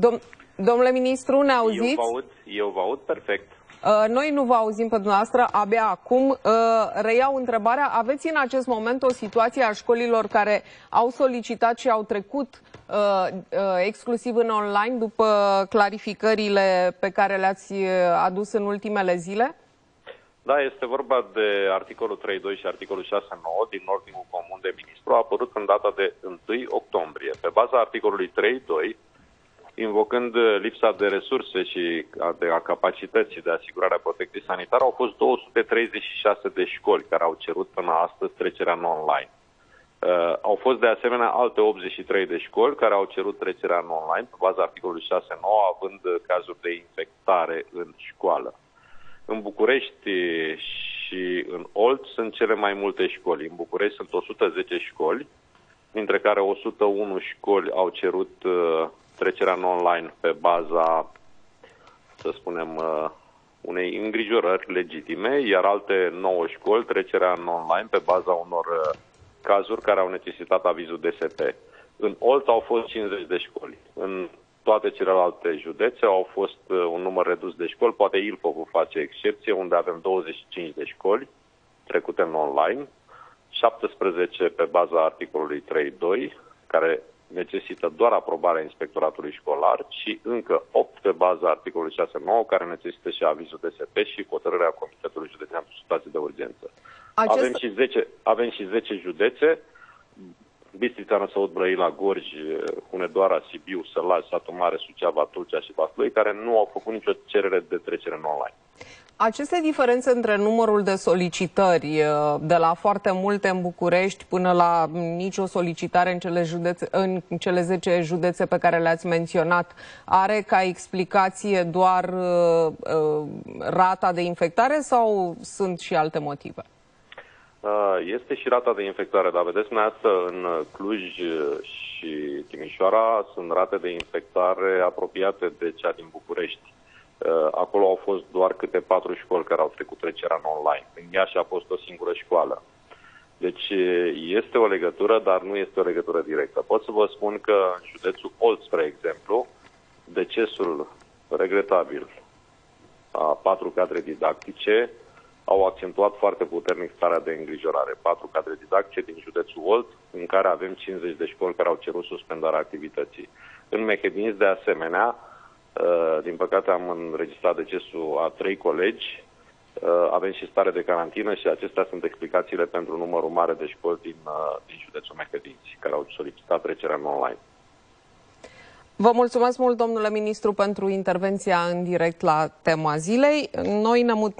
Dom domnule ministru, ne auziți? Eu vă aud, eu vă aud perfect. Uh, noi nu vă auzim pe dumneavoastră abia acum. Uh, reiau întrebarea. Aveți în acest moment o situație a școlilor care au solicitat și au trecut uh, exclusiv în online după clarificările pe care le-ați adus în ultimele zile? Da, este vorba de articolul 3.2 și articolul 6.9 din Ordinul Comun de Ministru, a apărut în data de 1 octombrie. Pe baza articolului 3.2, invocând lipsa de resurse și de a capacității de asigurare a protecției sanitare, au fost 236 de școli care au cerut până astăzi trecerea în online. Uh, au fost de asemenea alte 83 de școli care au cerut trecerea în online pe baza articolului 6.9, având cazuri de infectare în școală. În București și în Olt sunt cele mai multe școli. În București sunt 110 școli, dintre care 101 școli au cerut uh, trecerea în online pe baza, să spunem, uh, unei îngrijorări legitime, iar alte 9 școli trecerea în online pe baza unor uh, cazuri care au necesitat avizul DSP. În Olt au fost 50 de școli. În toate celelalte județe au fost uh, un număr redus de școli, poate Ilfov face excepție, unde avem 25 de școli trecute în online, 17 pe baza articolului 3.2, care necesită doar aprobarea inspectoratului școlar și încă 8 pe baza articolului 6.9, care necesită și avizul DSP și hotărârea Comitetului Județean pentru Situații de Urgență. Acest... Avem, și 10, avem și 10 județe Bistrița, Năsăud, Brăila, Gorj, Hunedoara, Sibiu, Sălaj, Satu Mare, Suceava, Tulcea și Vaslui, care nu au făcut nicio cerere de trecere în online. Aceste diferențe între numărul de solicitări de la foarte multe în București până la nicio solicitare în cele, județe, în cele 10 județe pe care le-ați menționat are ca explicație doar uh, rata de infectare sau sunt și alte motive? Uh, este și rata de infectare, dar vedeți dumneavoastră în Cluj și Timișoara sunt rate de infectare apropiate de cea din București. Uh, acolo au fost doar câte patru școli care au trecut trecerea în online. În Iași a fost o singură școală. Deci este o legătură, dar nu este o legătură directă. Pot să vă spun că în județul Olt, spre exemplu, decesul regretabil a patru cadre didactice au accentuat foarte puternic starea de îngrijorare. Patru cadre didactice din județul Olt, în care avem 50 de școli care au cerut suspendarea activității. În Mehedinți, de asemenea, uh, din păcate am înregistrat decesul a trei colegi, uh, avem și stare de carantină și acestea sunt explicațiile pentru numărul mare de școli din, uh, din județul Mehedinți, care au solicitat trecerea în online. Vă mulțumesc mult, domnule ministru, pentru intervenția în direct la tema zilei. Noi ne mutăm